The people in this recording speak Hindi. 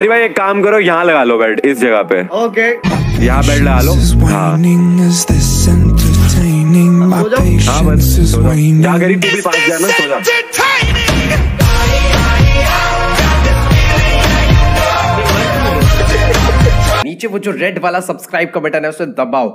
अरे भाई एक काम करो यहाँ लगा लो बेड इस जगह पे। ओके। यहाँ बेड लगा लो। हाँ। हाँ, हाँ बस तू भी पास जाना सो जा नीचे वो जो रेड वाला सब्सक्राइब का बटन है उसे दबाओ।